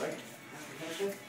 right? you.